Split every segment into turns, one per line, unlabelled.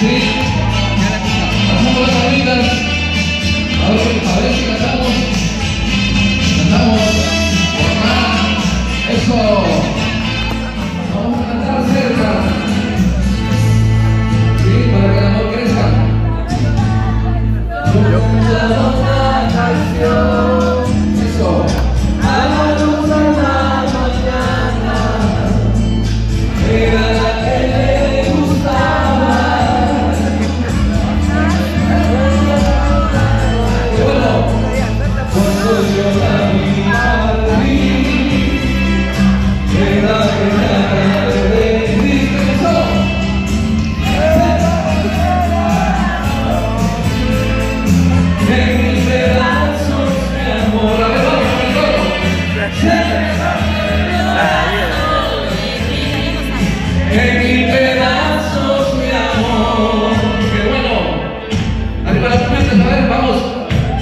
Street.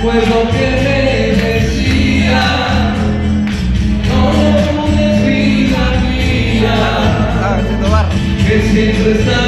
pues lo que me decía no es vida mía ah, que siempre está